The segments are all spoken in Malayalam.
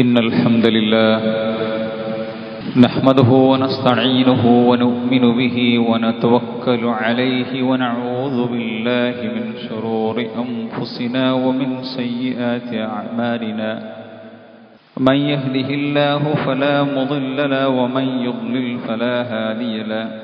إن الحمد لله نحمده ونستعينه ونؤمن به ونتوكل عليه ونعوذ بالله من شرور أنفسنا ومن سيئات أعمالنا. من يهده الله فلا مضل له ومن يضلل فلا هادي له.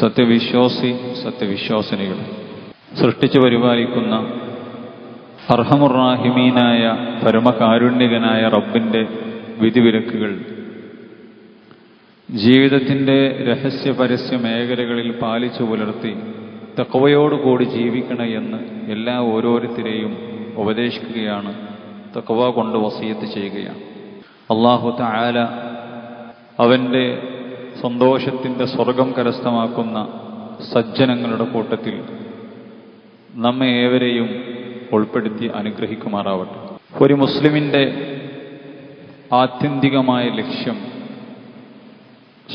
സത്യവിശ്വാസി സത്യവിശ്വാസിനികൾ. സൃഷ്ടിച്ചു പരിപാലിക്കുന്ന അർഹമുറാഹിമീനായ പരമകാരുണ്യകനായ റബ്ബിന്റെ വിധിവിലക്കുകൾ. ജീവിതത്തിന്റെ രഹസ്യ പരസ്യ മേഖലകളിൽ പാലിച്ചു പുലർത്തി തക്കവയോടുകൂടി ജീവിക്കണം എന്ന് എല്ലാ ഓരോരുത്തരെയും ഉപദേശിക്കുകയാണ് തക്കവ കൊണ്ട് വസീയത്ത് ചെയ്യുകയാണ്. അള്ളാഹു താല അവന്റെ സന്തോഷത്തിന്റെ സ്വർഗം കരസ്ഥമാക്കുന്ന സജ്ജനങ്ങളുടെ കൂട്ടത്തിൽ നമ്മെ ഏവരെയും ഉൾപ്പെടുത്തി അനുഗ്രഹിക്കുമാറാവട്ടെ. ഒരു മുസ്ലിമിന്റെ ആത്യന്തികമായ ലക്ഷ്യം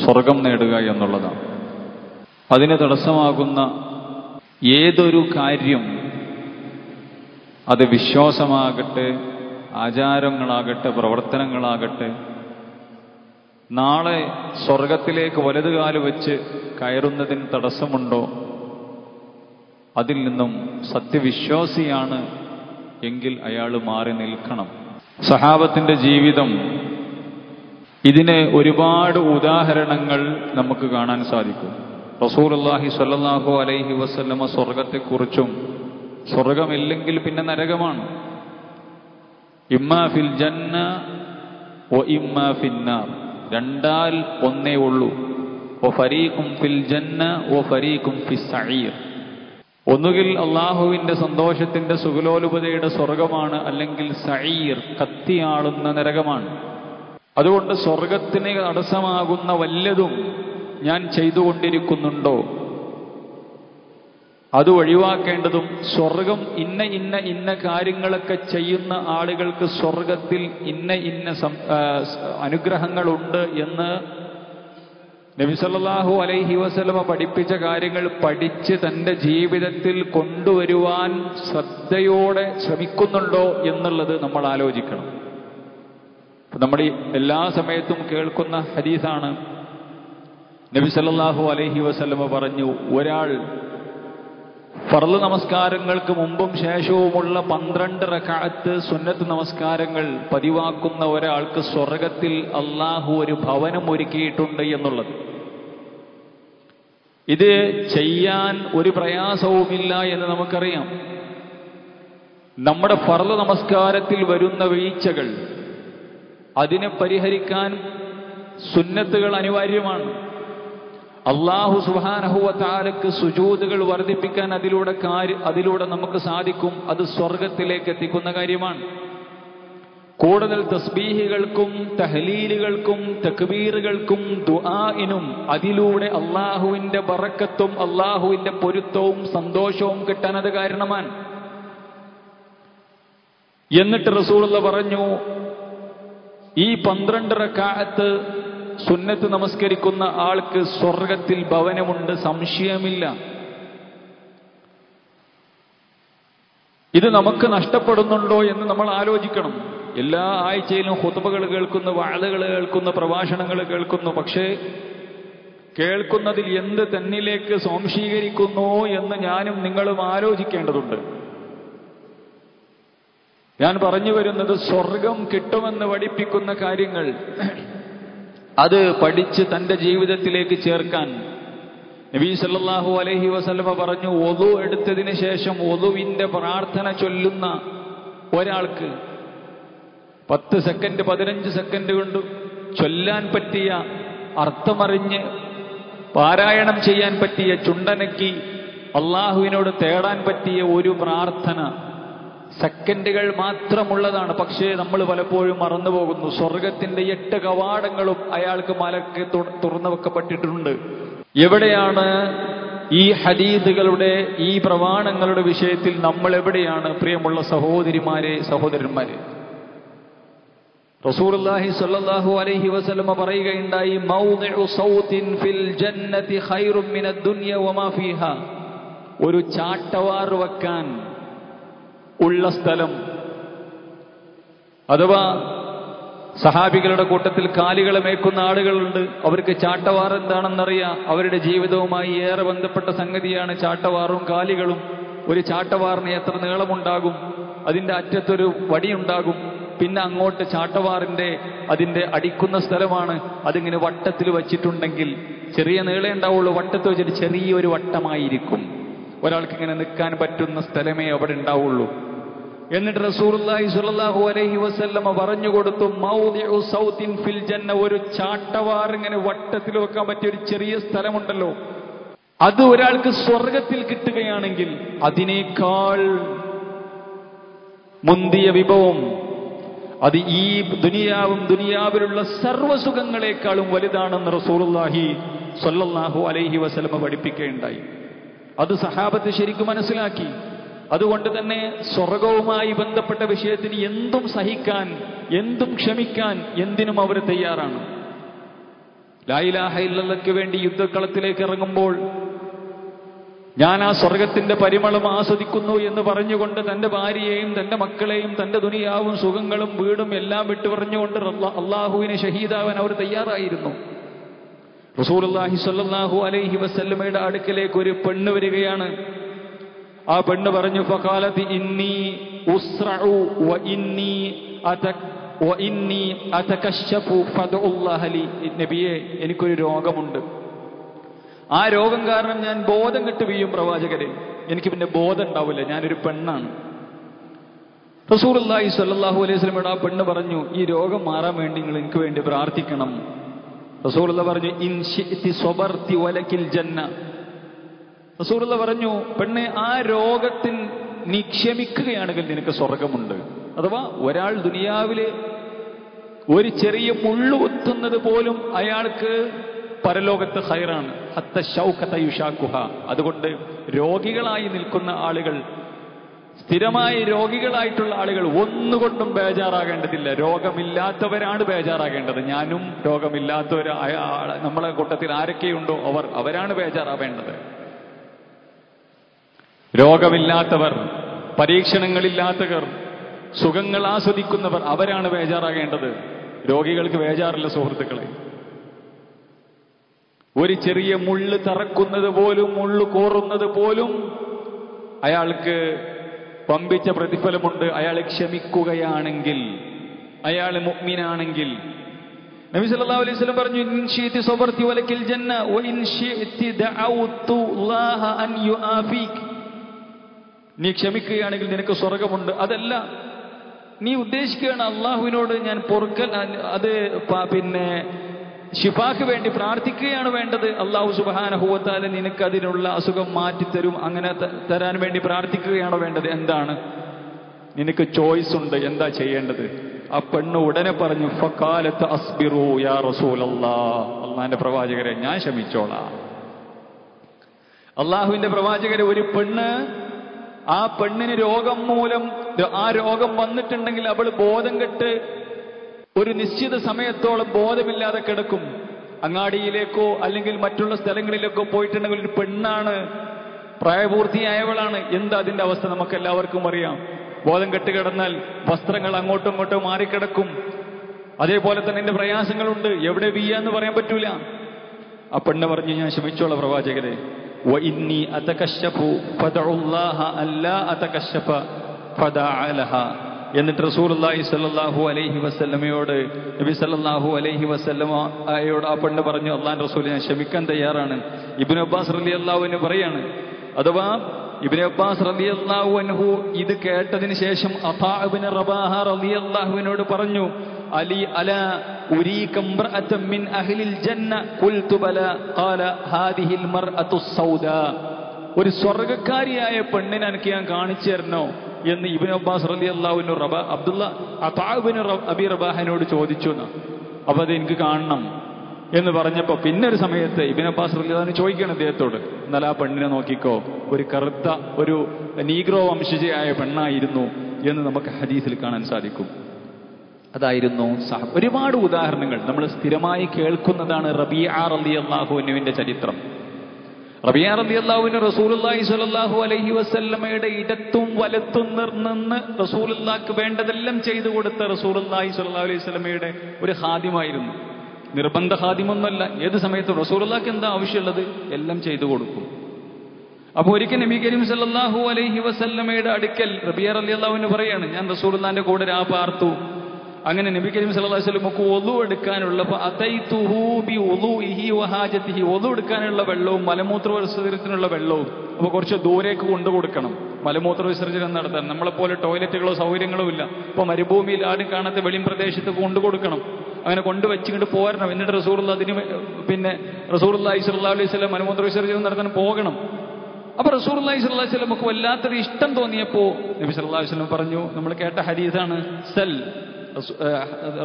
സ്വർഗം നേടുക എന്നുള്ളതാണ്. അതിന് തടസ്സമാകുന്ന ഏതൊരു കാര്യം അത് വിശ്വാസമാകട്ടെ ആചാരങ്ങളാകട്ടെ പ്രവർത്തനങ്ങളാകട്ടെ നാളെ സ്വർഗത്തിലേക്ക് വലതുകാൽ വെച്ച് കയറുന്നതിന് തടസ്സമുണ്ടോ? അതിൽ നിന്നും സത്യവിശ്വാസിയാണ് എങ്കിൽ അയാൾ മാറി നിൽക്കണം. സഹാബത്തിന്റെ ജീവിതം ഇതിന് ഒരുപാട് ഉദാഹരണങ്ങൾ നമുക്ക് കാണാൻ സാധിക്കും. റസൂലുള്ളാഹി സ്വല്ലാഹു അലൈഹി വസല്ലമ സ്വർഗത്തെക്കുറിച്ചും സ്വർഗമില്ലെങ്കിൽ പിന്നെ നരകമാണ്. ഇമ്മാ ഫിൽ ജന്ന ഒ ഇമ്മാ ഫിന്നാർ രണ്ടാൽ ഒന്നേ ഉള്ളൂ. ഓ ഫരീഖും ഫിൽ ജന്ന ഒ ഫരീഖും ഫി സഈർ. ഒന്നുകിൽ അള്ളാഹുവിന്റെ സന്തോഷത്തിന്റെ സുഖലോലുപതയുടെ സ്വർഗമാണ് അല്ലെങ്കിൽ സഈർ കത്തിയാളുന്ന നരകമാണ്. അതുകൊണ്ട് സ്വർഗത്തിന് തടസ്സമാകുന്ന വല്ലതും ഞാൻ ചെയ്തുകൊണ്ടിരിക്കുന്നുണ്ടോ? അത് ഒഴിവാക്കേണ്ടതും സ്വർഗം ഇന്ന ഇന്ന ഇന്ന കാര്യങ്ങളൊക്കെ ചെയ്യുന്ന ആളുകൾക്ക് സ്വർഗത്തിൽ ഇന്ന ഇന്ന അനുഗ്രഹങ്ങളുണ്ട് എന്ന് നബിസല്ലാഹു അലൈഹി വസലമ പഠിപ്പിച്ച കാര്യങ്ങൾ പഠിച്ച് തന്റെ ജീവിതത്തിൽ കൊണ്ടുവരുവാൻ ശ്രദ്ധയോടെ ശ്രമിക്കുന്നുണ്ടോ എന്നുള്ളത് നമ്മൾ ആലോചിക്കണം. നമ്മൾ എല്ലാ സമയത്തും കേൾക്കുന്ന ഹദീസാണ് നബി സല്ലല്ലാഹു അലൈഹി വസല്ലമ പറഞ്ഞു ഒരാൾ ഫർൾ നമസ്കാരങ്ങൾക്ക് മുമ്പും ശേഷവുമുള്ള പന്ത്രണ്ട് റക്കാത്ത് സുന്നത്ത് നമസ്കാരങ്ങൾ പതിവാക്കുന്ന ഒരാൾക്ക് സ്വർഗത്തിൽ അള്ളാഹു ഒരു ഭവനം ഒരുക്കിയിട്ടുണ്ട് എന്നുള്ളത്. ഇത് ചെയ്യാൻ ഒരു പ്രയാസവുമില്ല എന്ന് നമുക്കറിയാം. നമ്മുടെ ഫർൾ നമസ്കാരത്തിൽ വരുന്ന വീഴ്ചകൾ അതിനെ പരിഹരിക്കാൻ സുന്നത്തുകൾ അനിവാര്യമാണ്. അള്ളാഹു സുഹാനഹുവത്താലക്ക് സുജൂതുകൾ വർദ്ധിപ്പിക്കാൻ അതിലൂടെ കാര്യ അതിലൂടെ നമുക്ക് സാധിക്കും. അത് സ്വർഗത്തിലേക്ക് എത്തിക്കുന്ന കാര്യമാണ്. കൂടുതൽ തസ്ബീഹികൾക്കും തഹലീലുകൾക്കും തക്ബീറുകൾക്കും ദുആഇനും അതിലൂടെ അള്ളാഹുവിന്റെ ബറക്കത്തും അള്ളാഹുവിന്റെ പൊരുത്തവും സന്തോഷവും കിട്ടാൻ അത് കാരണമാണ്. എന്നിട്ട് റസൂള പറഞ്ഞു ഈ പന്ത്രണ്ട് റക്കാലത്ത് സുന്നത്ത് നമസ്കരിക്കുന്ന ആൾക്ക് സ്വർഗത്തിൽ ഭവനമുണ്ട് സംശയമില്ല. ഇത് നമുക്ക് നഷ്ടപ്പെടുന്നുണ്ടോ എന്ന് നമ്മൾ ആലോചിക്കണം. എല്ലാ ആഴ്ചയിലും ഹുതുബകൾ കേൾക്കുന്നു വാഴകൾ കേൾക്കുന്നു പ്രഭാഷണങ്ങൾ കേൾക്കുന്നു പക്ഷേ കേൾക്കുന്നതിൽ എന്ത് തന്നിലേക്ക് സ്വാംശീകരിക്കുന്നു എന്ന് ഞാനും നിങ്ങളും ആലോചിക്കേണ്ടതുണ്ട്. ഞാൻ പറഞ്ഞു വരുന്നത് സ്വർഗം കിട്ടുമെന്ന് പഠിപ്പിക്കുന്ന കാര്യങ്ങൾ. അത് പഠിച്ച് തന്റെ ജീവിതത്തിലേക്ക് ചേർക്കാൻ നബി സല്ലാഹു അലഹി വസല്ലമ പറഞ്ഞു ഒതു എടുത്തതിന് ശേഷം ഒതുവിന്റെ പ്രാർത്ഥന ചൊല്ലുന്ന ഒരാൾക്ക് പത്ത് സെക്കൻഡ് പതിനഞ്ച് സെക്കൻഡ് കൊണ്ട് ചൊല്ലാൻ പറ്റിയ അർത്ഥമറിഞ്ഞ് പാരായണം ചെയ്യാൻ പറ്റിയ ചുണ്ടനക്കി അള്ളാഹുവിനോട് തേടാൻ പറ്റിയ ഒരു പ്രാർത്ഥന സെക്കൻഡുകൾ മാത്രമുള്ളതാണ്. പക്ഷേ നമ്മൾ പലപ്പോഴും മറന്നുപോകുന്നു. സ്വർഗത്തിന്റെ എട്ട് കവാടങ്ങളും അയാൾക്ക് മലക്ക് തുറന്നു വെക്കപ്പെട്ടിട്ടുണ്ട്. എവിടെയാണ് ഈ ഹദീദുകളുടെ ഈ പ്രമാണങ്ങളുടെ വിഷയത്തിൽ നമ്മൾ എവിടെയാണ് പ്രിയമുള്ള സഹോദരിമാരെ സഹോദരന്മാരെ? റസൂലുള്ളാഹി സ്വല്ലല്ലാഹു അലൈഹി വസലമ പറയുകയുണ്ടായി ഒരു ചാട്ടവാർ വെക്കാൻ ഉള്ള സ്ഥലം. അഥവാ സഹാബികളുടെ കൂട്ടത്തിൽ കാലികളെ മേക്കുന്ന ആളുകളുണ്ട്. അവർക്ക് ചാട്ടവാർ എന്താണെന്നറിയാം? അവരുടെ ജീവിതവുമായി ഏറെ ബന്ധപ്പെട്ട സംഗതിയാണ് ചാട്ടവാറും കാലികളും. ഒരു ചാട്ടവാറിന് എത്ര നീളമുണ്ടാകും? അതിന്റെ അറ്റത്തൊരു വടിയുണ്ടാകും. പിന്നെ അങ്ങോട്ട് ചാട്ടവാറിന്റെ അതിന്റെ അടിക്കുന്ന സ്ഥലമാണ്. അതിങ്ങനെ വട്ടത്തിൽ വച്ചിട്ടുണ്ടെങ്കിൽ ചെറിയ നീളേ ഉണ്ടാവുള്ളൂ. വട്ടത്ത് വെച്ചിട്ട് ചെറിയൊരു വട്ടമായിരിക്കും. ഒരാൾക്ക് ഇങ്ങനെ നിൽക്കാൻ പറ്റുന്ന സ്ഥലമേ അവിടെ ഉണ്ടാവുള്ളൂ. എന്നിട്ട് റസൂലുള്ളാഹി സ്വല്ലല്ലാഹു അലൈഹി വസല്ലമ പറഞ്ഞു കൊടുത്തു സൗത്തിൻ ഫിൽ ജന്ന ഒരു ചാട്ടവാർ ഇങ്ങനെ വട്ടത്തിൽ വെക്കാൻ പറ്റിയ ഒരു ചെറിയ സ്ഥലമുണ്ടല്ലോ. അത് ഒരാൾക്ക് സ്വർഗത്തിൽ കിട്ടുകയാണെങ്കിൽ അതിനേക്കാൾ മുന്തിയ വിഭവം അത് ഈ ദുനിയാവും ദുനിയാവിലുള്ള സർവസുഖങ്ങളെക്കാളും വലുതാണെന്ന് റസൂറുല്ലാഹി സൊല്ലാഹു അലൈഹി വസ്ലമ്മ പഠിപ്പിക്കുകയുണ്ടായി. അത് സഹാബത്ത് ശരിക്കും മനസ്സിലാക്കി. അതുകൊണ്ട് തന്നെ സ്വർഗവുമായി ബന്ധപ്പെട്ട വിഷയത്തിന് എന്തും സഹിക്കാൻ എന്തും ക്ഷമിക്കാൻ എന്തിനും അവർ തയ്യാറാണ്. ലായിലാഹ ഇല്ലല്ലയ്ക്ക് വേണ്ടി യുദ്ധക്കളത്തിലേക്ക് ഇറങ്ങുമ്പോൾ ഞാൻ ആ സ്വർഗത്തിന്റെ പരിമളം ആസ്വദിക്കുന്നു എന്ന് പറഞ്ഞുകൊണ്ട് തന്റെ ഭാര്യയെയും തന്റെ മക്കളെയും തന്റെ ദുനിയാവും സുഖങ്ങളും വീടും എല്ലാം വിട്ടു പറഞ്ഞുകൊണ്ട് അല്ലാ- അള്ളാഹുവിനെ ഷഹീദാവാൻ അവർ തയ്യാറായിരുന്നു. റസൂലുള്ളാഹി സ്വല്ലല്ലാഹു അലൈഹി വസല്ലമയുടെ അടുക്കലേക്ക് ഒരു പെണ്ണ് വരികയാണ്. ആ പെണ്ണ് പറഞ്ഞു ഇന്നി ഉസ്റഉ വ ഇന്നി വ ഇന്നി നബിയെ എനിക്കൊരു രോഗമുണ്ട്. ആ രോഗം കാരണം ഞാൻ ബോധം കെട്ട് വീഴും പ്രവാചകരെ. എനിക്ക് പിന്നെ ബോധം ഉണ്ടാവില്ല. ഞാനൊരു പെണ്ണാണ്. റസൂലുള്ളാഹി സ്വല്ലല്ലാഹു അലൈഹി സ്വലമയുടെ ആ പെണ്ണ് പറഞ്ഞു ഈ രോഗം മാറാൻ വേണ്ടി നിങ്ങൾ എനിക്ക് വേണ്ടി പ്രാർത്ഥിക്കണം. റസൂലുള്ള പറഞ്ഞു ഇൻ ശിഅ്തി സ്വബർതി വലകിൽ ജന്ന റസൂലുള്ള പറഞ്ഞു പെണ്ണെ ആ രോഗത്തിൽ നീ ക്ഷമിക്കുകയാണെങ്കിൽ നിനക്ക് സ്വർഗമുണ്ട്. അഥവാ ഒരാൾ ദുനിയാവിൽ ഒരു ചെറിയ മുള്ളു കുത്തുന്നത് പോലും അയാൾക്ക് പരലോകത്ത് ഹൈറാണ്. ഹത്ത ഷൗക്കത്ത യുഷാക്കുഹ അതുകൊണ്ട് രോഗികളായി നിൽക്കുന്ന ആളുകൾ സ്ഥിരമായി രോഗികളായിട്ടുള്ള ആളുകൾ ഒന്നുകൊണ്ടും ബേജാറാകേണ്ടതില്ല. രോഗമില്ലാത്തവരാണ് ബേജാറാകേണ്ടത്. ഞാനും രോഗമില്ലാത്തവർ നമ്മളെ കൂട്ടത്തിൽ ആരൊക്കെയുണ്ടോ അവർ അവരാണ് ബേജാറാവേണ്ടത്. രോഗമില്ലാത്തവർ പരീക്ഷണങ്ങളില്ലാത്തവർ സുഖങ്ങൾ ആസ്വദിക്കുന്നവർ അവരാണ് ബേജാറാകേണ്ടത്. രോഗികൾക്ക് ബേജാറില്ല സുഹൃത്തുക്കളെ. ഒരു ചെറിയ മുള്ള് തറക്കുന്നത് പോലും മുള്ളു കോറുന്നത് പോലും അയാൾക്ക് പമ്പിച്ച പ്രതിഫലമുണ്ട്. അയാൾ ക്ഷമിക്കുകയാണെങ്കിൽ അയാൾ മുഗ്മിനാണെങ്കിൽ. നബി സല്ലല്ലാഹു അലൈഹി വസല്ലം പറഞ്ഞു ഇൻ ശീതി സബർതി വലക്കിൽ ജന്ന വ ഇൻ ശീതി അല്ലാഹ അൻ യുആഫീക്. നീ ക്ഷമിക്കുകയാണെങ്കിൽ നിനക്ക് സ്വർഗമുണ്ട്. അതല്ല നീ ഉദ്ദേശിക്കുകയാണ് അള്ളാഹുവിനോട് ഞാൻ പൊറുക്കൽ അത് പിന്നെ ശിഫാക്ക് വേണ്ടി പ്രാർത്ഥിക്കുകയാണ് വേണ്ടത്. അള്ളാഹു സുബാനഹുവത്താൽ നിനക്ക് അതിനുള്ള അസുഖം മാറ്റിത്തരും അങ്ങനെ തരാൻ വേണ്ടി പ്രാർത്ഥിക്കുകയാണ് വേണ്ടത്? എന്താണ്? നിനക്ക് ചോയ്സ് ഉണ്ട് എന്താ ചെയ്യേണ്ടത്? ആ പെണ്ണ് ഉടനെ പറഞ്ഞു ഫക്കാലത്ത് അസ്ബിറു യാ റസൂലല്ലാ. അള്ളാന്റെ പ്രവാചകരെ ഞാൻ ക്ഷമിച്ചോളാം. അള്ളാഹുവിന്റെ പ്രവാചകരെ ഒരു പെണ്ണ് ആ പെണ്ണിന് രോഗം മൂലം ആ രോഗം വന്നിട്ടുണ്ടെങ്കിൽ അവൾ ബോധം കെട്ട് ഒരു നിശ്ചിത സമയത്തോളം ബോധമില്ലാതെ കിടക്കും. അങ്ങാടിയിലേക്കോ അല്ലെങ്കിൽ മറ്റുള്ള സ്ഥലങ്ങളിലേക്കോ പോയിട്ടുണ്ടെങ്കിൽ ഒരു പെണ്ണാണ് പ്രായപൂർത്തിയായവളാണ്. എന്താ അതിന്റെ അവസ്ഥ നമുക്ക് എല്ലാവർക്കും അറിയാം. ബോധം കെട്ട് കിടന്നാൽ വസ്ത്രങ്ങൾ അങ്ങോട്ടും ഇങ്ങോട്ടും മാറിക്കിടക്കും. അതേപോലെ തന്നെ എന്റെ പ്രയാസങ്ങളുണ്ട്. എവിടെ വീയാന്ന് പറയാൻ പറ്റൂല. ആ പെണ്ണ് പറഞ്ഞു ഞാൻ ക്ഷമിച്ചോളാം പ്രവാചകരെ. وإني أتكشف فدعوا الله ألا أتكشف فدعا لها എന്നിട്ട് റസൂലുള്ളാഹി സ്വല്ലല്ലാഹു അലൈഹി വസല്ലമയോട് നബി സല്ലല്ലാഹു അലൈഹി വസല്ലമയോട് ആ പെണ്ണ് പറഞ്ഞു അള്ളാഹ് റസൂൽ ഞാൻ ക്ഷമിക്കാൻ തയ്യാറാണ് ഇബ്നു അബ്ബാസ് റളിയല്ലാഹു അൻഹു പറയാണ് അഥവാ ഇബ്നു അബ്ബാസ് റളിയല്ലാഹു അൻഹു ഇത് കേട്ടതിന് ശേഷം അതാ ഇബ്നു റബാഹ റളിയല്ലാഹുവിനോട് പറഞ്ഞു അലി അല ഉരീക امرأة മിൻ അഹ്ലിൽ ജന്ന قلت بلى. ഖാല ഹാദിഹിൽ المرأة السوداء. ഒരു സ്വർഗക്കാരിയായ പെണ്ണിനെ എനിക്ക് ഞാൻ കാണിച്ചു തരണോ എന്ന് ഇബിൻ അബ്ബാസ് റലി അള്ളാഹുവിന് റബ അബ്ദുള്ള അതാബിന് അബി റബാഹനോട് ചോദിച്ചു എന്ന്. അപ്പൊ അത് എനിക്ക് കാണണം എന്ന് പറഞ്ഞപ്പോ പിന്നെ ഒരു സമയത്ത് ഇബിൻ അബ്ബാസ് റലി അള്ളഹാന് ചോദിക്കണം അദ്ദേഹത്തോട് എന്നാൽ ആ പെണ്ണിനെ നോക്കിക്കോ. ഒരു കറുത്ത ഒരു നീഗ്രോ വംശജയായ പെണ്ണായിരുന്നു എന്ന് നമുക്ക് ഹദീസിൽ കാണാൻ സാധിക്കും. അതായിരുന്നു സഹ ഒരുപാട് ഉദാഹരണങ്ങൾ. നമ്മൾ സ്ഥിരമായി കേൾക്കുന്നതാണ് റബിയ റലി അള്ളാഹുവിനുവിന്റെ ചരിത്രം. റബിയ റലി അള്ളാഹുവിന് റസൂലുല്ലാഹി സ്വല്ലല്ലാഹു അലൈഹി വസല്ലമയുടെ ഇടത്തും വലത്തും നിന്ന് റസൂലുള്ളാക്ക് വേണ്ടതെല്ലാം ചെയ്തു കൊടുത്ത റസൂലുല്ലാഹി സ്വല്ലല്ലാഹു അലൈഹി വസല്ലമയുടെ ഒരു ഹാദ്യമായിരുന്നു നിർബന്ധ ഹാദ്യമൊന്നുമല്ല ഏത് സമയത്തും റസൂലുള്ളാക്ക് എന്താ ആവശ്യമുള്ളത്? എല്ലാം ചെയ്തു കൊടുക്കും. അപ്പൊ ഒരിക്കൽ നബി കരീം സല്ലാഹു അലൈഹി വസല്ലമയുടെ അടുക്കൽ റബിയ റലി അള്ളാഹുവിന് പറയാണ് ഞാൻ റസൂലുള്ളാന്റെ കൂടെ രാ പാർത്തു അങ്ങനെ നബി കരീം സല്ലല്ലാഹു അലൈഹി വസല്ലമക്ക് ഒളു എടുക്കാനുള്ള അപ്പൊ അതൈതുഹു ബി ഉളൂഇഹി വഹാജതിഹി ഒളു എടുക്കാനുള്ള വെള്ളവും മലമൂത്ര വിസർജനത്തിനുള്ള വെള്ളവും അപ്പോൾ കുറച്ച് ദൂരേക്ക് കൊണ്ടു കൊടുക്കണം. മലമൂത്ര വിസർജനം നടത്താൻ നമ്മളെപ്പോലെ ടോയ്ലറ്റുകളോ സൗകര്യങ്ങളോ ഇല്ല. അപ്പോൾ മരുഭൂമിയിൽ ആരും കാണാത്ത വെളിയും പ്രദേശത്ത് കൊണ്ടു കൊടുക്കണം. അങ്ങനെ കൊണ്ടുവച്ചിങ്ങോട്ട് പോരണം. എന്നിട്ട് റസൂറുള്ള അതിന് പിന്നെ റസൂറുല്ലാഹി സ്വല്ലല്ലാഹു അലൈഹി വസല്ലം മലമൂത്ര വിസർജനം നടത്താൻ പോകണം. അപ്പൊ റസൂലുള്ളാഹി സല്ലല്ലാഹു സ്വല്ലാ വസല്ലം നമുക്ക് വല്ലാത്തൊരു ഇഷ്ടം തോന്നിയപ്പോ നബി സല്ലല്ലാഹു അലൈഹി വസല്ലം പറഞ്ഞു നമ്മൾ കേട്ട ഹദീസാണ് സൽ.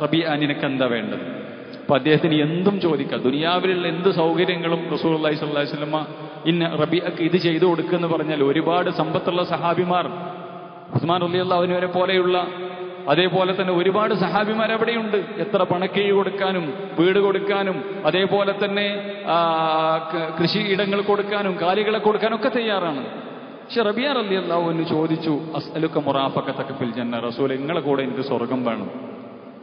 റബിയ നിനക്ക് എന്താ വേണ്ടത്? അപ്പൊ അദ്ദേഹത്തിന് എന്തും ചോദിക്കാം. ദുനിയാവിലുള്ള എന്ത് സൗകര്യങ്ങളും റസൂൽ അള്ളഹി സ്വല്ലാഹി സ്വലമ ഇന്ന റബിയക്ക് ഇത് ചെയ്തു കൊടുക്കുമെന്ന് പറഞ്ഞാൽ ഒരുപാട് സമ്പത്തുള്ള സഹാബിമാർ ഉസ്മാൻ അലി അള്ളാഹുവിനെ പോലെയുള്ള അതേപോലെ തന്നെ ഒരുപാട് സഹാബിമാർ അവിടെയുണ്ട് എത്ര പണക്കിഴി കൊടുക്കാനും വീട് കൊടുക്കാനും അതേപോലെ തന്നെ കൃഷി ഇടങ്ങൾ കൊടുക്കാനും കാലികളെ കൊടുക്കാനും ഒക്കെ തയ്യാറാണ്. പക്ഷെ റബിയ അലി അള്ളാഹുവിന് ചോദിച്ചു അസ്അലുക്ക മുറാഫക്കത്തൊക്കെ ഫിൽ ജന്ന റസൂൽ നിങ്ങളെ കൂടെ എനിക്ക് സ്വർഗം വേണം.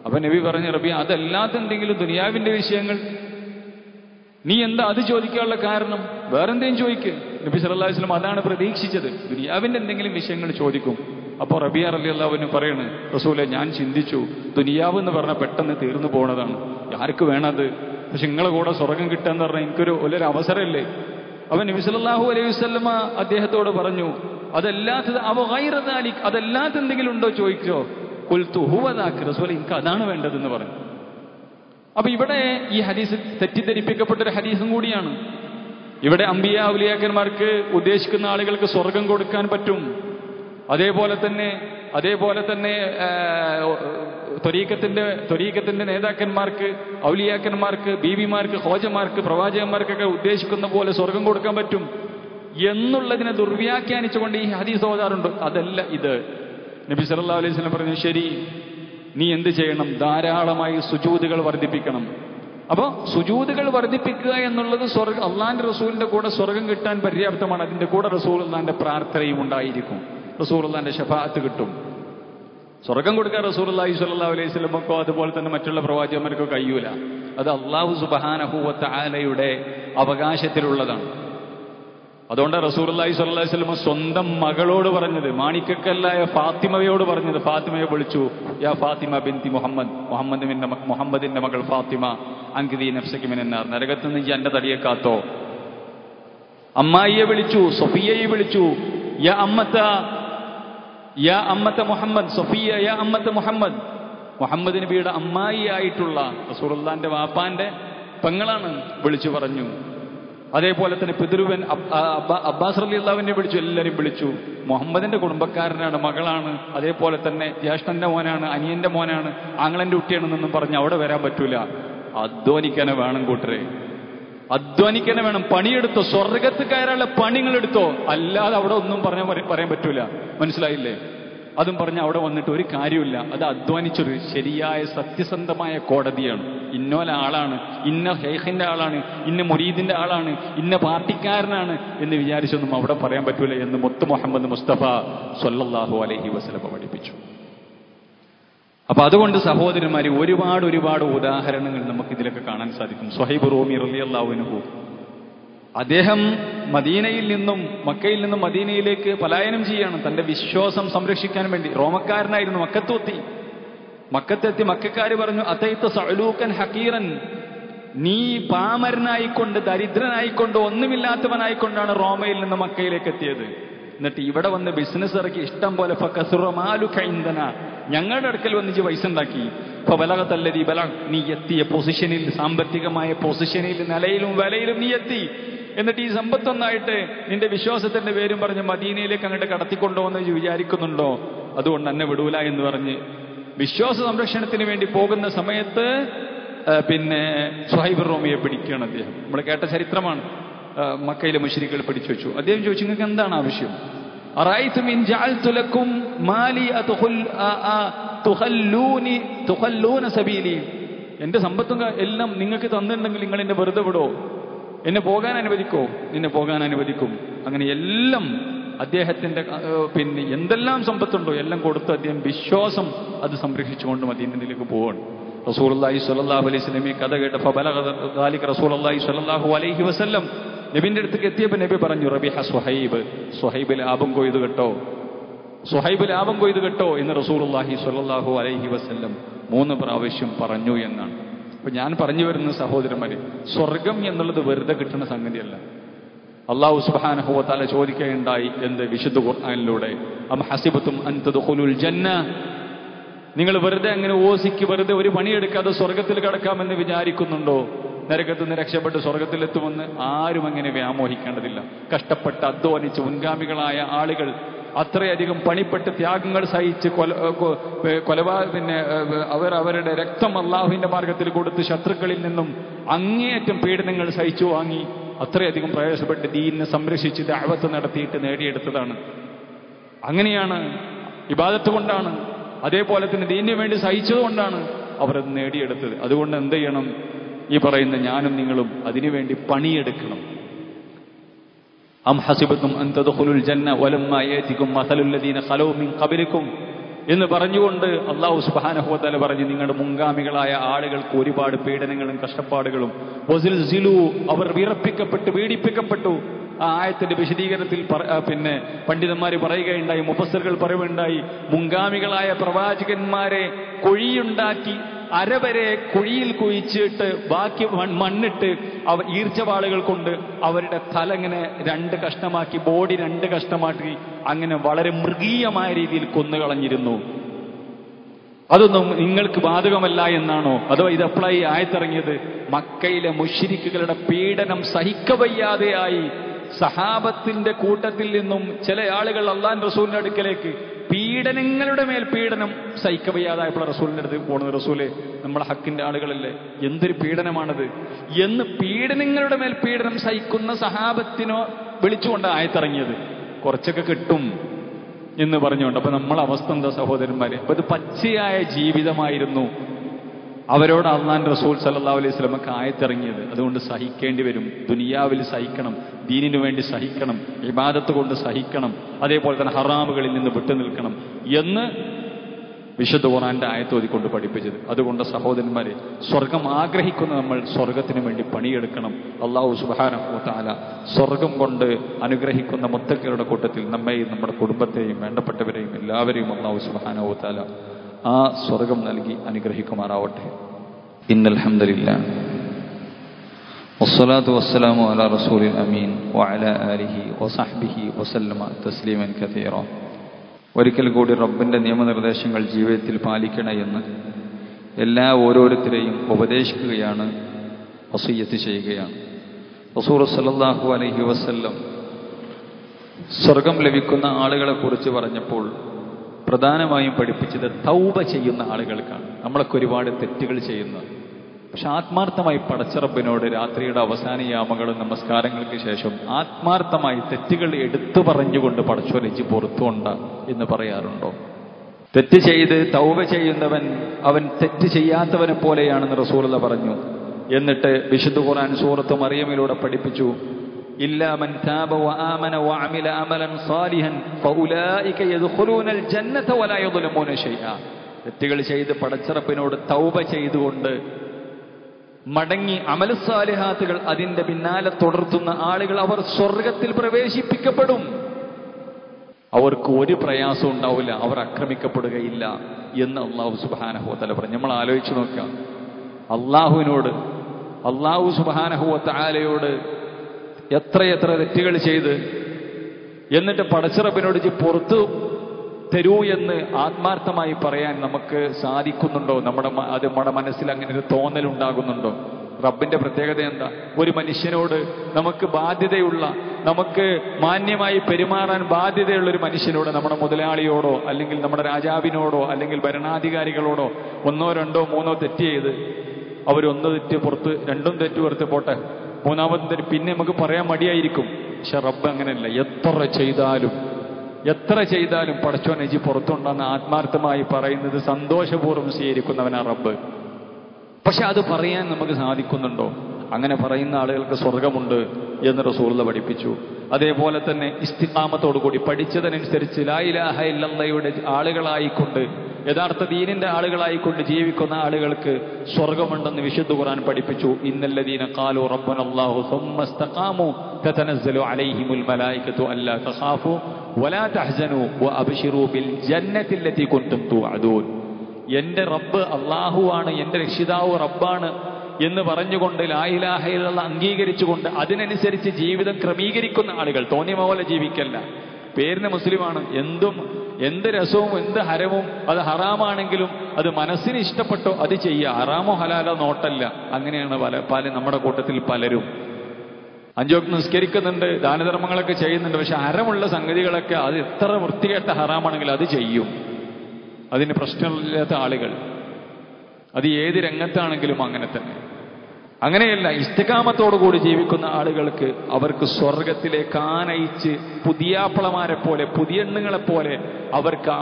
അപ്പൊ നബി പറഞ്ഞു റബിയ അതല്ലാത്ത എന്തെങ്കിലും ദുനിയാവിന്റെ വിഷയങ്ങൾ നീ എന്താ അത് ചോദിക്കാനുള്ള കാരണം? വേറെന്തേലും ചോദിക്ക്. നബി സല്ലല്ലാഹു അലൈഹി വസല്ലം അതാണ് പ്രതീക്ഷിച്ചത്. ദുനിയാവിന്റെ എന്തെങ്കിലും വിഷയങ്ങൾ ചോദിക്കും. അപ്പോൾ റബിയ അലി അള്ളാഹുവിന് പറയണ് റസൂലെ ഞാൻ ചിന്തിച്ചു ദുനിയാവ് എന്ന് പറഞ്ഞാൽ പെട്ടെന്ന് തീർന്നു പോണതാണ്. ആർക്ക് വേണത്? പക്ഷെ നിങ്ങളെ കൂടെ സ്വർഗം കിട്ടുക കിട്ടാന്ന് പറഞ്ഞാൽ എനിക്കൊരു വലിയൊരു അവസരമല്ലേ? അവൻ നബി സല്ലല്ലാഹു അലൈഹി വസല്ലമ അദ്ദേഹത്തോട് പറഞ്ഞു അതല്ലാത്തത് അവ ഗൈറദാലിക് അതല്ലാത്ത എന്തെങ്കിലും ഉണ്ടോ? ചോദിച്ചോ. കുൽത്തു ഹുവദാക്ക് റസൂൽ എനിക്ക് അതാണ് വേണ്ടതെന്ന് പറഞ്ഞു. അപ്പൊ ഇവിടെ ഈ ഹദീസ് തെറ്റിദ്ധരിപ്പിക്കപ്പെട്ട ഒരു ഹദീസും കൂടിയാണ്. ഇവിടെ അമ്പിയ ഔലിയാക്കന്മാർക്ക് ഉദ്ദേശിക്കുന്ന ആളുകൾക്ക് സ്വർഗം കൊടുക്കാൻ പറ്റും. അതേപോലെ തന്നെ അതേപോലെ തന്നെ ത്വരീക്കത്തിന്റെ ത്വരീക്കത്തിന്റെ നേതാക്കന്മാർക്ക് ഔലിയാക്കന്മാർക്ക് ബീവിമാർക്ക് ഹോജമാർക്ക് പ്രവാചകന്മാർക്കൊക്കെ ഉദ്ദേശിക്കുന്ന പോലെ സ്വർഗം കൊടുക്കാൻ പറ്റും എന്നുള്ളതിനെ ദുർവ്യാഖ്യാനിച്ചുകൊണ്ട് ഈ ഹദീസ് ഓതാറുണ്ട്. അതല്ല ഇത്. നബി സല്ലാ അലൈഹി സ്വലം പറഞ്ഞു ശരി നീ എന്ത് ചെയ്യണം? ധാരാളമായി സുജൂതുകൾ വർദ്ധിപ്പിക്കണം. അപ്പോൾ സുജൂതുകൾ വർദ്ധിപ്പിക്കുക എന്നുള്ളത് സ്വർഗ അള്ളാന്റെ റസൂലിന്റെ കൂടെ സ്വർഗം കിട്ടാൻ പര്യാപ്തമാണ്. അതിന്റെ കൂടെ റസൂൽ അള്ളാന്റെ പ്രാർത്ഥനയും ഉണ്ടായിരിക്കും. റസൂൽ അള്ളാന്റെ ഷഫാത്ത് കിട്ടും. സ്വർഗം കൊടുക്കാൻ റസൂൽ അള്ളാഹി സ്വല്ലല്ലാഹു അലൈഹി സ്വലമക്കോ അതുപോലെ തന്നെ മറ്റുള്ള പ്രവാചകന്മാർക്കോ കഴിയൂല. അത് അള്ളാഹു സുബഹാനഹൂവത്ത് ആലയുടെ അവകാശത്തിലുള്ളതാണ്. അതുകൊണ്ട് റസൂർ അള്ളാഹി സ്വല്ലല്ലാഹി വസല്ലം സ്വന്തം മകളോട് പറഞ്ഞത് മാണിക്കക്കല്ലായ ഫാത്തിമയോട് പറഞ്ഞത്. ഫാത്തിമയെ വിളിച്ചു യാ ഫാത്തിമ ബിന്തി മുഹമ്മദ് മുഹമ്മദിന്റെ മ- മുഹമ്മദിന്റെ മകൾ ഫാത്തിമ അങ്കിതി നഫ്സക്കിമിനാർ നരകത്ത് നിന്ന് എന്റെ തടിയെ കാത്തോ? അമ്മായിയെ വിളിച്ചു സൊഫിയയെ വിളിച്ചു യാ അമ്മത്ത യാ അമ്മത്തെ മുഹമ്മദ് സൊഫിയ യാ അമ്മത്തെ മുഹമ്മദ്. മുഹമ്മദ് നബിയുടെ അമ്മായി ആയിട്ടുള്ള റസൂറുല്ലാന്റെ വാപ്പാന്റെ പെങ്ങളാണ് വിളിച്ചു പറഞ്ഞു. അതേപോലെ തന്നെ പിതൃവൻ അബ്ബാസ് അലി അള്ളാവിനെ വിളിച്ചു എല്ലാവരും വിളിച്ചു. മുഹമ്മദിന്റെ കുടുംബക്കാരനാണ് മകളാണ്. അതേപോലെ തന്നെ ജ്യേഷ്ഠന്റെ മോനാണ് അനിയന്റെ മോനാണ് ആങ്ങളന്റെ കുട്ടിയാണെന്നൊന്നും പറഞ്ഞ് അവിടെ വരാൻ പറ്റൂല. അധ്വാനിക്കാനെ വേണം കൂട്ടരെ. അധ്വാനിക്കാനെ വേണം. പണിയെടുത്തോ. സ്വർഗത്ത് കയറാനുള്ള പണികൾ എടുത്തോ അല്ലാതെ അവിടെ ഒന്നും പറഞ്ഞാൽ പറയാൻ പറ്റൂല. മനസ്സിലായില്ലേ? അതും പറഞ്ഞ് അവിടെ വന്നിട്ട് ഒരു കാര്യമില്ല അത് അധ്വാനിച്ചൊരു ശരിയായ സത്യസന്ധമായ കോടതിയാണ്. ഇന്നോല ആളാണ്. ഇന്ന ഹേഹിന്റെ ആളാണ്. ഇന്ന മുരീദിന്റെ ആളാണ്. ഇന്ന പാർട്ടിക്കാരനാണ് എന്ന് വിചാരിച്ചൊന്നും അവിടെ പറയാൻ പറ്റൂല എന്ന് മുത്ത് മുഹമ്മദ് മുസ്തഫ സൊല്ലാഹു അലഹി വസല്ലമ പഠിപ്പിച്ചു. അപ്പൊ അതുകൊണ്ട് സഹോദരന്മാരെ ഒരുപാട് ഒരുപാട് ഉദാഹരണങ്ങൾ നമുക്ക് ഇതിലൊക്കെ കാണാൻ സാധിക്കും. സ്വഹൈബ് റോമി റലിയല്ലാവുനുഹു അദ്ദേഹം മദീനയിൽ നിന്നും മക്കയിൽ നിന്നും മദീനയിലേക്ക് പലായനം ചെയ്യാണ്. തന്റെ വിശ്വാസം സംരക്ഷിക്കാൻ വേണ്ടി. റോമക്കാരനായിരുന്നു മക്കത്തുത്തി. മക്കത്തെത്തി മക്കാര് പറഞ്ഞു അതൈത്ത സഅലൂക്കൻ ഹക്കീറൻ നീ പാമരനായിക്കൊണ്ട് ദരിദ്രനായിക്കൊണ്ട് ഒന്നുമില്ലാത്തവനായിക്കൊണ്ടാണ് റോമയിൽ നിന്ന് മക്കയിലേക്ക് എത്തിയത്. എന്നിട്ട് ഇവിടെ വന്ന് ബിസിനസ് ഇറക്കി. ഇഷ്ടം പോലെ ഫക്കസുറമാലു കൈന്ദന ഞങ്ങളുടെ അടുക്കൽ വന്നിച്ച് പൈസ ഉണ്ടാക്കി. ഇപ്പൊ ബലകത്തല്ലതി ബല നീ എത്തിയ പൊസിഷനിൽ സാമ്പത്തികമായ പൊസിഷനിൽ നിലയിലും വിലയിലും നീ എത്തി. എന്നിട്ട് ഈ സമ്പത്തൊന്നായിട്ട് നിന്റെ വിശ്വാസത്തിന്റെ പേരും പറഞ്ഞ് മദീനയിലേക്ക് അങ്ങോട്ട് കടത്തിക്കൊണ്ടോന്ന് വിചാരിക്കുന്നുണ്ടോ? അതുകൊണ്ട് എന്നെ വിടൂല എന്ന് പറഞ്ഞ് വിശ്വാസ സംരക്ഷണത്തിന് വേണ്ടി പോകുന്ന സമയത്ത് പിന്നെ സുഹൈബ് റോമിയെ പിടിക്കുകയാണ് അദ്ദേഹം. നമ്മൾ കേട്ട ചരിത്രമാണ്. മക്കയിലെ മുശ്രികൾ പിടിച്ചു വെച്ചു. അദ്ദേഹം ചോദിച്ചു നിങ്ങൾക്ക് എന്താണ് ആവശ്യം? എന്റെ സമ്പത്തും എല്ലാം നിങ്ങൾക്ക് തന്നിട്ടുണ്ടെങ്കിൽ നിങ്ങൾ എന്നെ വെറുതെ വിടോ. എന്നെ പോകാൻ അനുവദിക്കോ? നിന്നെ പോകാൻ അനുവദിക്കും. അങ്ങനെ എല്ലാം അദ്ദേഹത്തിന്റെ പിന്നെ എന്തെല്ലാം സമ്പത്തുണ്ടോ എല്ലാം കൊടുത്ത് അദ്ദേഹം വിശ്വാസം അത് സംരക്ഷിച്ചുകൊണ്ട് മദീനത്തിലേക്ക് പോവാണ്. റസൂലുള്ളാഹി സ്വലാഹു അലൈഹി സ്വലമി കഥ കേട്ടപ്പോൾ ബലഗ റസൂൽ അള്ളാഹി സ്വല്ലല്ലാഹു അലൈഹി വസല്ലം നബിന്റെ അടുത്തേക്ക് എത്തിയപ്പോൾ നബി പറഞ്ഞു റബിഹ സുഹൈബ് സുഹൈബ് ലാഭം കൊയ്തു കേട്ടോ. സുഹൈബ് ലാഭം കൊയ്തു കേട്ടോ എന്ന് റസൂലുള്ളാഹി സ്വല്ലല്ലാഹു അലൈഹി വസ്ല്ലം മൂന്ന് പ്രാവശ്യം പറഞ്ഞു എന്നാണ്. അപ്പൊ ഞാൻ പറഞ്ഞു വരുന്ന സഹോദരന്മാരെ സ്വർഗം എന്നുള്ളത് വെറുതെ കിട്ടുന്ന സംഗതിയല്ല. അള്ളാഹു സുബ്ഹാനഹു വതആല ചോദിക്കുകയുണ്ടായി എന്ത് വിശുദ്ധ ഖുർആാനിലൂടെ? അം ഹസിബത്തും അൻ തദ്ഖുലുൽ ജന്ന. നിങ്ങൾ വെറുതെ അങ്ങനെ ഓസിക്ക് വെറുതെ ഒരു പണിയെടുക്കാതെ സ്വർഗത്തിൽ കടക്കാമെന്ന് വിചാരിക്കുന്നുണ്ടോ? നരകത്ത് നിന്ന് രക്ഷപ്പെട്ട് സ്വർഗത്തിലെത്തുമെന്ന് ആരും അങ്ങനെ വ്യാമോഹിക്കേണ്ടതില്ല. കഷ്ടപ്പെട്ട് അധ്വാനിച്ച് മുൻഗാമികളായ ആളുകൾ അത്രയധികം പണിപ്പെട്ട് ത്യാഗങ്ങൾ സഹിച്ച് കൊല കൊലപാ പിന്നെ അവർ അവരുടെ രക്തം അള്ളാഹുവിന്റെ മാർഗത്തിൽ കൊടുത്ത് ശത്രുക്കളിൽ നിന്നും അങ്ങേയറ്റം പീഡനങ്ങൾ സഹിച്ചു വാങ്ങി അത്രയധികം പ്രയാസപ്പെട്ട് ദീനിനെ സംരക്ഷിച്ച് ദഅവത്ത് നടത്തിയിട്ട് നേടിയെടുത്തതാണ്. അങ്ങനെയാണ് ഇബാദത്ത് കൊണ്ടാണ് അതേപോലെ തന്നെ ദീനിനു വേണ്ടി സഹിച്ചതുകൊണ്ടാണ് അവർ അത് നേടിയെടുത്തത്. അതുകൊണ്ട് എന്ത് ചെയ്യണം? ഈ പറയുന്ന ഞാനും നിങ്ങളും അതിനുവേണ്ടി പണിയെടുക്കണം. അം ഹസിബത്തും അൻ തദ്ഖുലുൽ ജന്ന വലമ്മാ യാതികും മസലുൽ ലദീന ഖലൂ മിൻ ഖബലിക്കും എന്ന് പറഞ്ഞുകൊണ്ട് അള്ളാഹു സുബ്ഹാനഹു പറഞ്ഞ് നിങ്ങളുടെ മുൻഗാമികളായ ആളുകൾക്ക് ഒരുപാട് പീഡനങ്ങളും കഷ്ടപ്പാടുകളും വസിൽസിലു അവർ വിറപ്പിക്കപ്പെട്ടു പീഡിപ്പിക്കപ്പെട്ടു. ആ ആയത്തിന്റെ വിശദീകരണത്തിൽ പിന്നെ പണ്ഡിതന്മാർ പറയുകയുണ്ടായി മുഫസ്സറുകൾ പറയുകയുണ്ടായി മുൻഗാമികളായ പ്രവാചകന്മാരെ കുഴിയുണ്ടാക്കി അരവരെ കുഴിയിൽ കുഴിച്ചിട്ട് ബാക്കി മണ്ണിട്ട് അവ ഈർച്ചവാളുകൾ കൊണ്ട് അവരുടെ തല ഇങ്ങനെ രണ്ട് കഷ്ണമാക്കി ബോഡി രണ്ട് കഷ്ണമാക്കി അങ്ങനെ വളരെ മൃഗീയമായ രീതിയിൽ കൊന്നുകളഞ്ഞിരുന്നു. അതൊന്നും നിങ്ങൾക്ക് ബാധകമല്ല എന്നാണോ? അതോ ഇത് എപ്പോഴായി ആയത്തിറങ്ങിയത്? മക്കയിലെ മുഷിരിക്കുകളുടെ പീഡനം സഹിക്കവയ്യാതെയായി സഹാബത്തിന്റെ കൂട്ടത്തിൽ നിന്നും ചില ആളുകൾ അള്ളാൻ റസൂലിന്റെ അടുക്കലേക്ക് പീഡനങ്ങളുടെ മേൽ പീഡനം സഹിക്കവയ്യാതായപ്പോൾ റസൂലിന്റെ അടുത്ത് പോണത് റസൂലെ നമ്മളെ ഹക്കിന്റെ ആളുകളല്ലേ എന്തൊരു പീഡനമാണത്? എന്ന് പീഡനങ്ങളുടെ മേൽ പീഡനം സഹിക്കുന്ന സഹാബത്തിനോ വിളിച്ചുകൊണ്ട് ആയത്തിറങ്ങിയത് കുറച്ചൊക്കെ കിട്ടും എന്ന് പറഞ്ഞുകൊണ്ട്. അപ്പൊ നമ്മളെ അവസ്ഥ എന്താ സഹോദരന്മാരെ? അപ്പൊ ഇത് പച്ചയായ ജീവിതമായിരുന്നു. അവരോട് അള്ളാൻ റസൂൽ സല്ലാ അലൈഹി സ്വലമക്ക് ആയത്തിറങ്ങിയത്. അതുകൊണ്ട് സഹിക്കേണ്ടി വരും. ദുനിയാവിൽ സഹിക്കണം. ദീനിനു വേണ്ടി സഹിക്കണം. ഇബാദത്ത് കൊണ്ട് സഹിക്കണം. അതേപോലെ തന്നെ ഹറാമുകളിൽ നിന്ന് വിട്ടുനിൽക്കണം എന്ന് വിശുദ്ധ ഖുറാന്റെ ആയത്തോതിക്കൊണ്ട് പഠിപ്പിച്ചത്. അതുകൊണ്ട് സഹോദരന്മാരെ സ്വർഗം ആഗ്രഹിക്കുന്ന നമ്മൾ സ്വർഗത്തിന് വേണ്ടി പണിയെടുക്കണം. അള്ളാഹു സുബാനഹുത്താല സ്വർഗം കൊണ്ട് അനുഗ്രഹിക്കുന്ന മുത്തക്കരുടെ കൂട്ടത്തിൽ നമ്മെയും നമ്മുടെ കുടുംബത്തെയും വേണ്ടപ്പെട്ടവരെയും എല്ലാവരെയും അള്ളാഹു സുബാനഹുത്താല ആ സ്വർഗം നൽകി അനുഗ്രഹിക്കുമാറാവട്ടെ ഇന്നൽഹമില്ല والصلاة والسلام على رسول الأمين وعلى آله وصحبه وسلم تسليما كثيرا ഒരിക്കൽ കൂടി റബ്ബിന്റെ നിയമനിർദ്ദേശങ്ങൾ ജീവിതത്തിൽ പാലിക്കണേ എന്ന് എല്ലാ ഓരോരുത്തരെയും ഉപദേശിക്കുകയാണ് വസീയത്ത് ചെയ്യുകയാണ് റസൂർ സല്ലല്ലാഹു അലൈഹി വസല്ലം സ്വർഗം ലഭിക്കുന്ന ആളുകളെ കുറിച്ച് പറഞ്ഞപ്പോൾ പ്രധാനമായും പഠിപ്പിച്ചത് തൗബ ചെയ്യുന്ന ആളുകൾക്കാണ്. നമ്മളൊക്കെ ഒരുപാട് തെറ്റുകൾ ചെയ്യുന്നത് പക്ഷെ ആത്മാർത്ഥമായി പടച്ചറപ്പിനോട് രാത്രിയുടെ അവസാന യാമങ്ങളും നമസ്കാരങ്ങൾക്ക് ശേഷം ആത്മാർത്ഥമായി തെറ്റുകൾ എടുത്തു പറഞ്ഞുകൊണ്ട് പടച്ചൊലിച്ച് പുറത്തുകൊണ്ട എന്ന് പറയാറുണ്ടോ? തെറ്റ് ചെയ്ത് തൗബ ചെയ്യുന്നവൻ അവൻ തെറ്റ് ചെയ്യാത്തവനെ പോലെയാണെന്ന് റസൂലത പറഞ്ഞു. എന്നിട്ട് വിശുദ്ധ ഖുറാൻ സൂറത്ത് മറിയമിലൂടെ പഠിപ്പിച്ചു. إلا من تاب وآمن وعمل عملا صالحا فأولئك يدخلون الجنة ولا يظلمون شيئا തെറ്റുകൾ ചെയ്ത് പടച്ചിറപ്പിനോട് തൗബ ചെയ്തുകൊണ്ട് മടങ്ങി അമലസാലിഹാത്തുകൾ അതിന്റെ പിന്നാലെ തുടർത്തുന്ന ആളുകൾ അവർ സ്വർഗത്തിൽ പ്രവേശിപ്പിക്കപ്പെടും അവർക്ക് ഒരു പ്രയാസം ഉണ്ടാവില്ല അവർ ആക്രമിക്കപ്പെടുകയില്ല എന്ന് അള്ളാഹു സുബാനഹുവത്തല പറഞ്ഞു നമ്മൾ ആലോചിച്ച് നോക്കാം അള്ളാഹുവിനോട് അള്ളാഹു സുബാനഹുവത്ത ആലയോട് എത്രയെത്ര തെറ്റുകൾ ചെയ്ത് എന്നിട്ട് പടച്ചിറപ്പിനോട് പുറത്തു തരൂ എന്ന് ആത്മാർത്ഥമായി പറയാൻ നമുക്ക് സാധിക്കുന്നുണ്ടോ? നമ്മുടെ അത് നമ്മുടെ മനസ്സിൽ അങ്ങനെ ഒരു തോന്നൽ ഉണ്ടാകുന്നുണ്ടോ? റബ്ബിന്റെ പ്രത്യേകത എന്താ? ഒരു മനുഷ്യനോട് നമുക്ക് ബാധ്യതയുള്ള നമുക്ക് മാന്യമായി പെരുമാറാൻ ബാധ്യതയുള്ള ഒരു മനുഷ്യനോട് നമ്മുടെ മുതലാളിയോടോ അല്ലെങ്കിൽ നമ്മുടെ രാജാവിനോടോ അല്ലെങ്കിൽ ഭരണാധികാരികളോടോ ഒന്നോ രണ്ടോ മൂന്നോ തെറ്റ് ചെയ്ത് അവരൊന്ന് തെറ്റ് പുറത്ത് രണ്ടും തെറ്റ് പുറത്ത് പോട്ടെ. മൂന്നാമത്തെ പിന്നെ നമുക്ക് പറയാൻ മടിയായിരിക്കും. പക്ഷെ റബ്ബ് അങ്ങനെയല്ല. എത്ര ചെയ്താലും എത്ര ചെയ്താലും പടച്ചോൻ എജി പുറത്തുണ്ടെന്ന് ആത്മാർത്ഥമായി പറയുന്നത് സന്തോഷപൂർവം സ്വീകരിക്കുന്നവനാ റബ്ബ്. പക്ഷെ അത് പറയാൻ നമുക്ക് സാധിക്കുന്നുണ്ടോ? അങ്ങനെ പറയുന്ന ആളുകൾക്ക് സ്വർഗമുണ്ട് എന്ന് റസൂർല പഠിപ്പിച്ചു. അതേപോലെ തന്നെ ഇസ്തിഹാമത്തോടുകൂടി പഠിച്ചതനുസരിച്ച് ലായിലാഹ ഇല്ലല്ലയുടെ ആളുകളായിക്കൊണ്ട് യഥാർത്ഥ ദീനിന്റെ ആളുകളായിക്കൊണ്ട് ജീവിക്കുന്ന ആളുകൾക്ക് സ്വർഗമുണ്ടെന്ന് വിശുദ്ധ ഖുർആൻ പഠിപ്പിച്ചു. ഇന്നല്ലദീന കാലു റബ്ബൻ അല്ലാഹു സുമ്മസ്തഖാമു തതനസ്സലു അലൈഹിമുൽ മലായികത്തു അല്ലാ തഖാഫു വലാ തഹ്സനു വഅബ്ശിറൂ ബിൽ ജന്നത്തില്ലത്തി കുൻതും തുഅദൂൻ എന്റെ റബ്ബ് അള്ളാഹുവാണ് എന്റെ രക്ഷിതാവ് റബ്ബാണ്. എന്ന് പറഞ്ഞുകൊണ്ട് ലായിലാഹയിലുള്ള അംഗീകരിച്ചുകൊണ്ട് അതിനനുസരിച്ച് ജീവിതം ക്രമീകരിക്കുന്ന ആളുകൾ. തോന്നിയ പോലെ ജീവിക്കല്ല. പേരിന് മുസ്ലിമാണ്. എന്തും എന്ത് രസവും എന്ത് ഹരവും അത് ഹറാമാണെങ്കിലും അത് മനസ്സിന് ഇഷ്ടപ്പെട്ടോ അത് ചെയ്യുക ഹറാമോ ഹലാലോ നോട്ടല്ല. അങ്ങനെയാണ് പല പല നമ്മുടെ കൂട്ടത്തിൽ പലരും. അഞ്ചോക്ക് നിസ്കരിക്കുന്നുണ്ട് ദാനധർമ്മങ്ങളൊക്കെ ചെയ്യുന്നുണ്ട്. പക്ഷെ ഹരമുള്ള സംഗതികളൊക്കെ അത് എത്ര വൃത്തികെട്ട ഹറാമാണെങ്കിലും അത് ചെയ്യും. അതിന് പ്രശ്നമില്ലാത്ത ആളുകൾ. അത് ഏത് രംഗത്താണെങ്കിലും അങ്ങനെ തന്നെ. അങ്ങനെയല്ല ഇഷ്ടകാമത്തോടുകൂടി ജീവിക്കുന്ന ആളുകൾക്ക് അവർക്ക് സ്വർഗത്തിലേക്ക് ആനയിച്ച് പുതിയാപ്പളമാരെ പോലെ പുതിയെണ്ണുങ്ങളെ പോലെ അവർക്ക്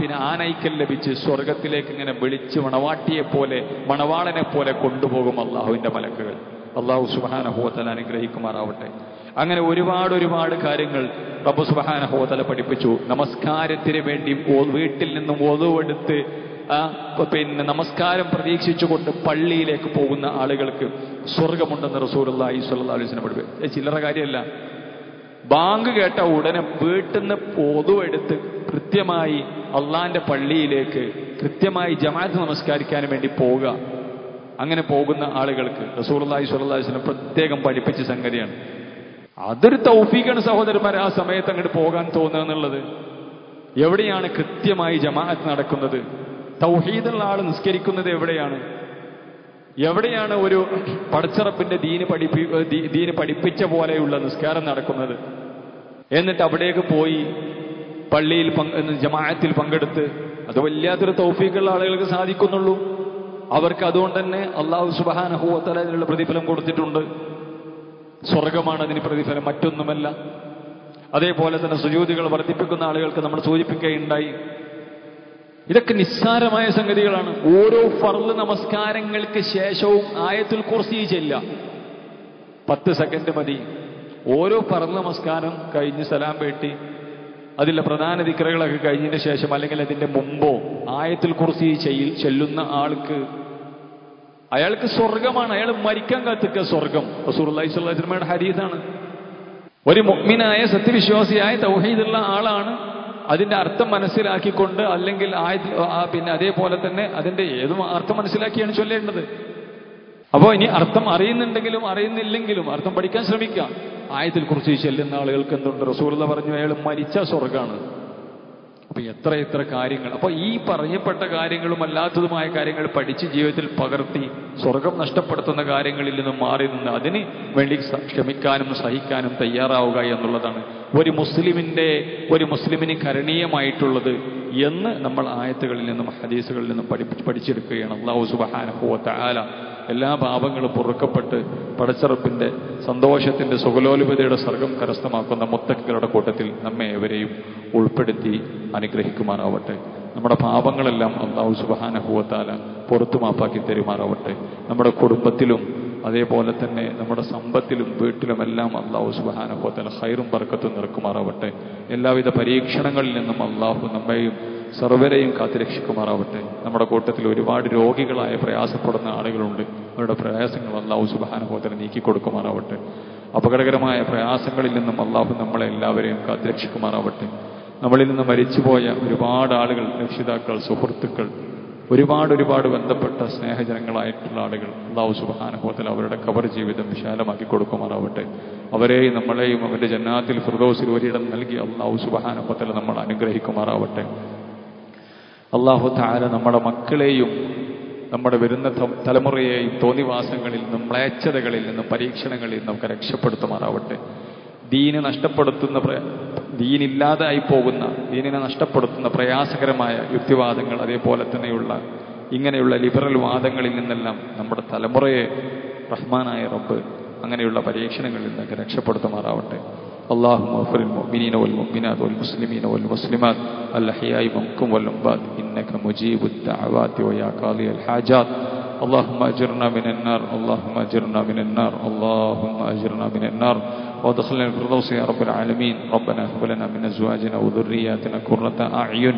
പിന്നെ ആനയിക്കൽ ലഭിച്ച് സ്വർഗത്തിലേക്ക് ഇങ്ങനെ വിളിച്ച് മണവാട്ടിയെ പോലെ മണവാളനെ പോലെ കൊണ്ടുപോകും അള്ളാഹുവിന്റെ മലക്കുകൾ. അള്ളാഹു സുബാനഹോത്തല അനുഗ്രഹിക്കുമാറാവട്ടെ. അങ്ങനെ ഒരുപാട് ഒരുപാട് കാര്യങ്ങൾ റബ്ബു സുബാനഹോത്തല പഠിപ്പിച്ചു. നമസ്കാരത്തിന് വേണ്ടി വീട്ടിൽ നിന്നും ഒതുവെടുത്ത് പിന്നെ നമസ്കാരം പ്രതീക്ഷിച്ചുകൊണ്ട് പള്ളിയിലേക്ക് പോകുന്ന ആളുകൾക്ക് സ്വർഗമുണ്ടെന്ന് വസല്ലം പഠിപ്പിച്ചു. ഇത് ചില്ലറ കാര്യമല്ല. ബാങ്ക് കേട്ട ഉടനെ വീട്ടിൽ നിന്ന് പൊതുവെടുത്ത് കൃത്യമായി അള്ളാന്റെ പള്ളിയിലേക്ക് കൃത്യമായി ജമാഅത്ത് നമസ്കരിക്കാൻ വേണ്ടി പോവുക. അങ്ങനെ പോകുന്ന ആളുകൾക്ക് അലൈഹി വസല്ലം പ്രത്യേകം പഠിപ്പിച്ച സംഗതിയാണ്. അതൊരു തൗഫീഖാണ് സഹോദരന്മാർ ആ സമയത്ത് അങ്ങോട്ട് പോകാൻ തോന്നുക എന്നുള്ളത്. എവിടെയാണ് കൃത്യമായി ജമാഅത്ത് നടക്കുന്നത്? തൗഹീദുള്ള ആൾ നിസ്കരിക്കുന്നത് എവിടെയാണ്? എവിടെയാണ് ഒരു പടച്ചറപ്പിന്റെ ദീന് പഠിപ്പി ദീന് പഠിപ്പിച്ച പോലെയുള്ള നിസ്കാരം നടക്കുന്നത്? എന്നിട്ട് അവിടേക്ക് പോയി പള്ളിയിൽ ജമാഅത്തിൽ പങ്കെടുത്ത് അത് വല്ലാത്തൊരു തൗഫീക്കുള്ള ആളുകൾക്ക് സാധിക്കുന്നുള്ളൂ. അവർക്ക് അതുകൊണ്ട് തന്നെ അള്ളാഹു സുബാനഹുവത്തല അതിനുള്ള പ്രതിഫലം കൊടുത്തിട്ടുണ്ട്. സ്വർഗമാണ് അതിന് പ്രതിഫലം മറ്റൊന്നുമല്ല. അതേപോലെ തന്നെ സുജൂതികൾ വർദ്ധിപ്പിക്കുന്ന ആളുകൾക്ക് നമ്മൾ സൂചിപ്പിക്കുകയുണ്ടായി. ഇതൊക്കെ നിസ്സാരമായ സംഗതികളാണ്. ഓരോ ഫർൾ നമസ്കാരങ്ങൾക്ക് ശേഷവും ആയത്തുൽ കുർസി ചെല്ല പത്ത് സെക്കൻഡ് മതി. ഓരോ ഫർൾ നമസ്കാരം കഴിഞ്ഞ് സലാം പേട്ടി. അതിലെ പ്രധാന ദിക്രകളൊക്കെ കഴിഞ്ഞതിന് ശേഷം അല്ലെങ്കിൽ അതിന്റെ മുമ്പോ ആയത്തുൽ കുർസി ചെയ്യിൽ ചെല്ലുന്ന ആൾക്ക് അയാൾക്ക് സ്വർഗമാണ് അയാൾ മരിക്കാൻ കാത്തിക്ക സ്വർഗം സ്വല്ലാസ്ലമയുടെ ഹരീതാണ് ഒരു മുഗ്മിനായ സത്യവിശ്വാസിയായ തൗഹീദുള്ള ആളാണ്. അതിന്റെ അർത്ഥം മനസ്സിലാക്കിക്കൊണ്ട് അല്ലെങ്കിൽ പിന്നെ അതേപോലെ തന്നെ അതിന്റെ ഏതും അർത്ഥം മനസ്സിലാക്കിയാണ് ചൊല്ലേണ്ടത്? അപ്പോൾ ഇനി അർത്ഥം അറിയുന്നുണ്ടെങ്കിലും അറിയുന്നില്ലെങ്കിലും അർത്ഥം പഠിക്കാൻ ശ്രമിക്കാം. ആയത്തിൽ കുറിച്ച് ചെല്ലുന്ന ആളുകൾക്ക് എന്തുണ്ട്? റസൂർല പറഞ്ഞു അയാൾ മരിച്ച സ്വർഗാണ് അപ്പൊ എത്ര എത്ര കാര്യങ്ങൾ. അപ്പൊ ഈ പറയപ്പെട്ട കാര്യങ്ങളും അല്ലാത്തതുമായ കാര്യങ്ങൾ പഠിച്ച് ജീവിതത്തിൽ പകർത്തി സ്വർഗം നഷ്ടപ്പെടുത്തുന്ന കാര്യങ്ങളിൽ നിന്നും മാറി നിന്ന് അതിന് വേണ്ടി ക്ഷമിക്കാനും സഹിക്കാനും തയ്യാറാവുക എന്നുള്ളതാണ്. ഒരു മുസ്ലിമിന്റെ ഒരു മുസ്ലിമിന് കരണീയമായിട്ടുള്ളത് എന്ന് നമ്മൾ ആയത്തുകളിൽ നിന്നും ഹദീസുകളിൽ നിന്നും പഠി പഠിച്ചെടുക്കുകയാണ്. അള്ളാഹു സുബാന എല്ലാ പാപങ്ങളും പൊറുക്കപ്പെട്ട് പടച്ചറപ്പിന്റെ സന്തോഷത്തിന്റെ സുഖലോലുപതയുടെ സ്വർഗം കരസ്ഥമാക്കുന്ന മുത്തക്കുകളുടെ കൂട്ടത്തിൽ നമ്മെ ഏവരെയും ഉൾപ്പെടുത്തി അനുഗ്രഹിക്കുമാറാവട്ടെ. നമ്മുടെ പാപങ്ങളെല്ലാം അള്ളാഹു സുബഹാനഹുവത്താല പുറത്തു മാപ്പാക്കി തരുമാറാവട്ടെ. നമ്മുടെ കുടുംബത്തിലും അതേപോലെ തന്നെ നമ്മുടെ സമ്പത്തിലും വീട്ടിലുമെല്ലാം അള്ളാഹു സുബഹാനഹുവത്താല ഹൈറും പറക്കത്തും നിറക്കുമാറാവട്ടെ. എല്ലാവിധ പരീക്ഷണങ്ങളിൽ നിന്നും അള്ളാഹു നമ്മയും സർവരെയും കാത്തുരക്ഷിക്കുമാറാവട്ടെ. നമ്മുടെ കൂട്ടത്തിൽ ഒരുപാട് രോഗികളായ പ്രയാസപ്പെടുന്ന ആളുകളുണ്ട്. അവരുടെ പ്രയാസങ്ങൾ അള്ളാഹു സുബാനുഭവത്തിന് നീക്കി കൊടുക്കുമാറാവട്ടെ അപകടകരമായ പ്രയാസങ്ങളിൽ നിന്നും അള്ളാഹു നമ്മളെ എല്ലാവരെയും കാത്തുരക്ഷിക്കുമാറാവട്ടെ. നമ്മളിൽ നിന്ന് മരിച്ചുപോയ ഒരുപാട് ആളുകൾ രക്ഷിതാക്കൾ സുഹൃത്തുക്കൾ ഒരുപാട് ഒരുപാട് ബന്ധപ്പെട്ട സ്നേഹജനങ്ങളായിട്ടുള്ള ആളുകൾ അള്ളാഹു സുബാനുഭവത്തിൽ അവരുടെ കവർ ജീവിതം വിശാലമാക്കി കൊടുക്കുമാറാവട്ടെ. അവരെയും നമ്മളെയും അവരുടെ ജന്നാത്തിൽ ഫിർദോസിൽ ഒരിടം നൽകി അള്ളാഹു സുബാനുഭവത്തിൽ നമ്മൾ അനുഗ്രഹിക്കുമാറാവട്ടെ. അള്ളാഹു താര നമ്മുടെ മക്കളെയും നമ്മുടെ വരുന്ന തലമുറയെയും തോന്നിവാസങ്ങളിൽ നിന്നും മ്ലേച്ഛതകളിൽ നിന്നും പരീക്ഷണങ്ങളിൽ നിന്നും ഒക്കെ രക്ഷപ്പെടുത്തുമാറാവട്ടെ. ദീന് നഷ്ടപ്പെടുത്തുന്ന ദീനില്ലാതായി പോകുന്ന ദീനിനെ നഷ്ടപ്പെടുത്തുന്ന പ്രയാസകരമായ യുക്തിവാദങ്ങൾ അതേപോലെ തന്നെയുള്ള ഇങ്ങനെയുള്ള ലിബറൽ വാദങ്ങളിൽ നിന്നെല്ലാം നമ്മുടെ തലമുറയെ റഹ്മാനായ റബ്ബ് അങ്ങനെയുള്ള പരീക്ഷണങ്ങളിൽ നിന്നൊക്കെ രക്ഷപ്പെടുത്തുമാറാവട്ടെ. اللهم اغفر للمؤمنين والمؤمنات والمسلمين والمسلمات الأحياء منكم والأموات إنك مجيب الدعوات ويا قاضي الحاجات. اللهم أجرنا من النار اللهم أجرنا من النار اللهم أجرنا من النار. وادخلنا الفردوس يا رب العالمين. ربنا هب لنا من أزواجنا وذرياتنا قرة أعين.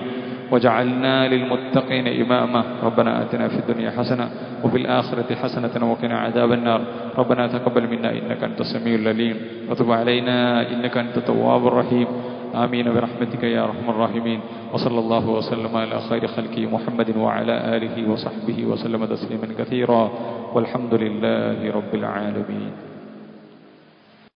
وجعلنا للمتقين إماما. ربنا آتنا في الدنيا حسنة وفي الآخرة حسنة وقنا عذاب النار. ربنا تقبل منا إنك أنت السميع العليم. وتب علينا إنك أنت التواب الرحيم. آمين برحمتك يا أرحم الراحمين. وصلى الله وسلم على خير خلقه محمد وعلى آله وصحبه وسلم تسليما كثيرا. والحمد لله رب العالمين.